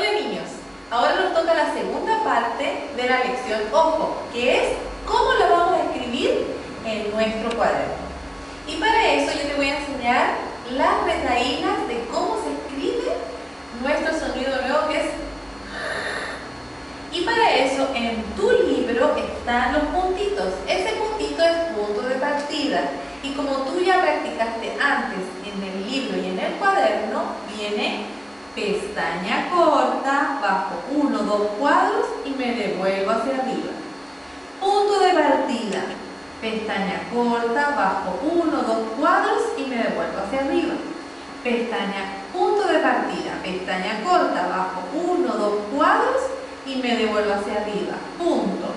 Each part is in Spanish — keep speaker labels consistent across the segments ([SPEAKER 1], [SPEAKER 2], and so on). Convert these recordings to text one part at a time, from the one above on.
[SPEAKER 1] Hola niños, ahora nos toca la segunda parte de la lección Ojo, que es cómo lo vamos a escribir en nuestro cuaderno. Y para eso yo te voy a enseñar las retaílas de cómo se escribe nuestro sonido nuevo que es y para eso en tu libro están los puntitos. Ese puntito es punto de partida. Y como tú ya practicaste antes en el libro y en el cuaderno, viene pestaña corta, bajo uno, dos cuadros y me devuelvo hacia arriba. Punto de partida, pestaña corta, bajo uno, dos cuadros y me devuelvo hacia arriba. Pestaña, punto de partida, pestaña corta, bajo uno, dos cuadros y me devuelvo hacia arriba. Punto.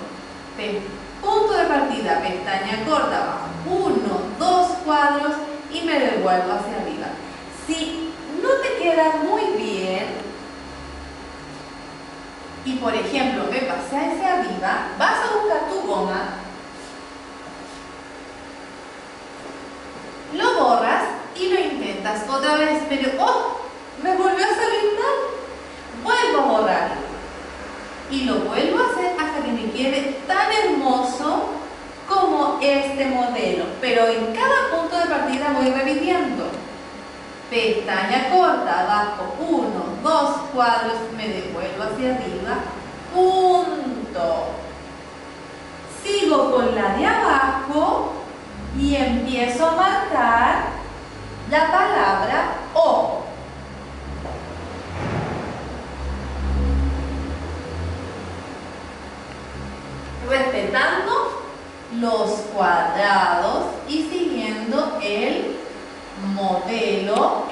[SPEAKER 1] Punto de partida, pestaña corta, bajo uno, dos cuadros y me devuelvo hacia arriba. Si no te queda muy bien y por ejemplo me pasé hacia arriba, vas a buscar tu goma, lo borras y lo intentas otra vez, pero ¡oh! Me volvió a salir mal. Vuelvo a borrarlo y lo vuelvo a hacer hasta que me quede tan hermoso como este modelo. Pero en cada punto de partida voy repitiendo. Pestaña corta, abajo, uno, dos cuadros, me devuelvo hacia arriba, punto. Sigo con la de abajo y empiezo a marcar la palabra ojo. respetando los cuadrados y siguiendo el modelo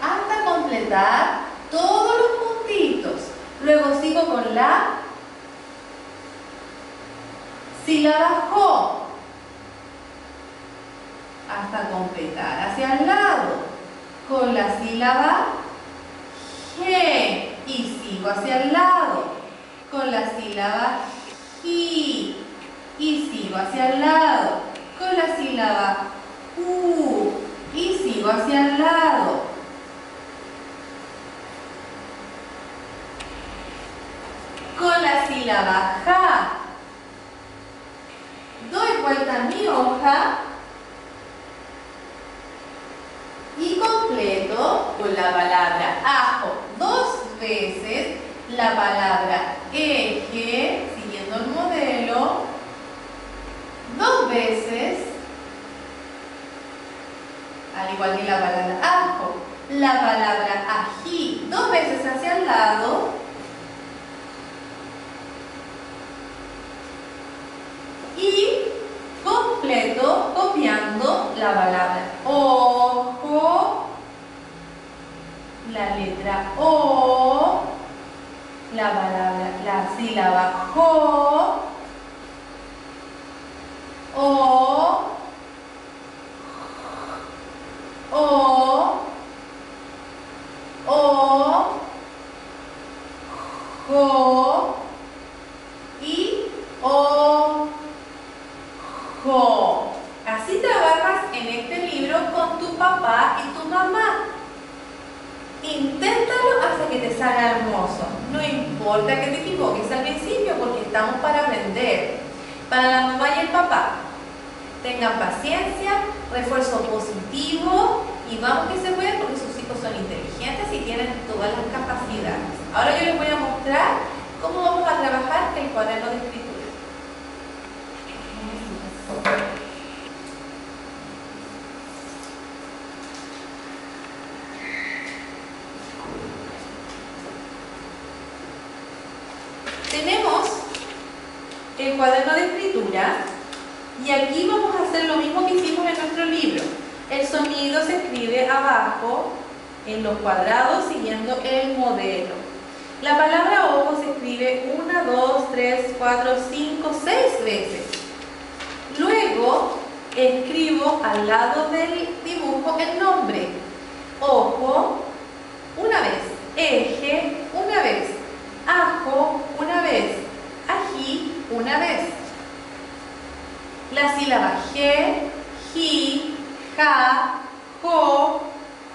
[SPEAKER 1] hasta completar todos los puntitos. Luego sigo con la sílaba JO hasta completar. Hacia el lado con la sílaba G. Y sigo hacia el lado con la sílaba y sigo hacia el lado con la sílaba U. Y sigo hacia el lado. Con la sílaba ja. Doy vuelta a mi hoja y completo con la palabra ajo. Dos veces la palabra eje el modelo. Dos veces, al igual que la palabra ajo, la palabra ají dos veces hacia el lado y completo copiando la palabra. Ojo, la letra O, la palabra, la sílaba jo, o, o, o, jo y o, Así trabajas en este libro con tu papá y tu mamá. Inténtalo hasta que te salga hermoso. No importa que te equivoques al principio porque estamos para aprender. Para la mamá y el papá, tengan paciencia, refuerzo positivo y vamos que se puede porque sus hijos son inteligentes y tienen todas las capacidades. Ahora yo les voy a mostrar cómo vamos a trabajar el cuaderno de escritura. El cuaderno de escritura y aquí vamos a hacer lo mismo que hicimos en nuestro libro. El sonido se escribe abajo en los cuadrados siguiendo el modelo. La palabra ojo se escribe 1, 2, 3, 4, 5, 6 veces. Luego escribo al lado del dibujo el nombre. Ojo, una vez. la sílaba G, ji, ja, jo,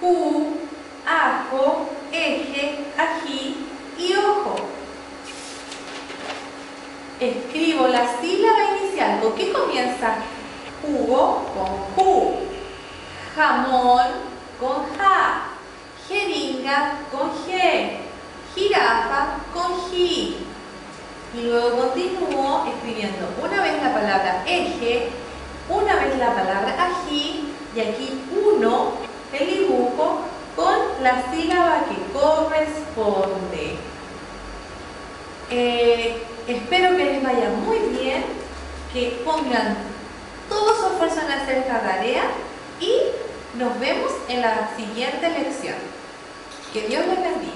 [SPEAKER 1] e, ju, ajo, eje, ají y ojo. Escribo la sílaba inicial. ¿Con qué comienza? Jugo con ju, jamón con ja, jeringa con je, jirafa con ji. Y luego continúo escribiendo una vez la palabra eje, una vez la palabra ají y aquí uno el dibujo con la sílaba que corresponde. Eh, espero que les vaya muy bien, que pongan todo su esfuerzo en hacer esta tarea y nos vemos en la siguiente lección. Que Dios les bendiga.